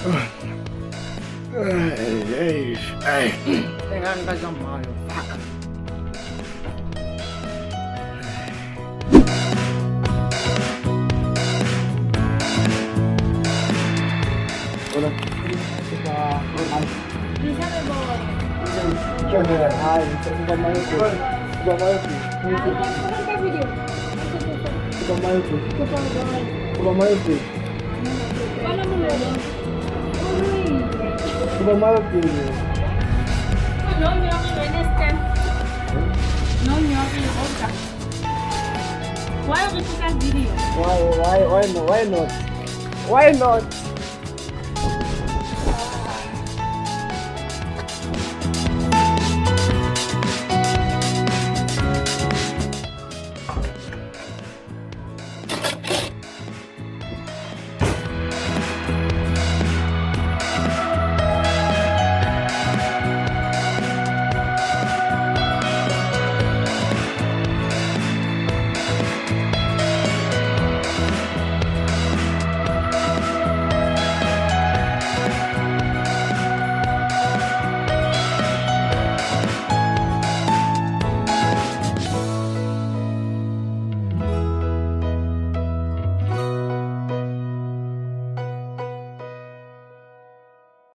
Hey, hey. Pegaram pra Mario, fuck. Hola. Ay, Super Mario Plus. Super Mario Plus. Super Mario Plus. Super Mario Plus. Super Mario Plus. Super Mario Plus. Uy. Super Mario Bros. No, Wednesday. No, niyo ako yung Oka. Why ako sa video? Why, why, why not? Why not? Why not?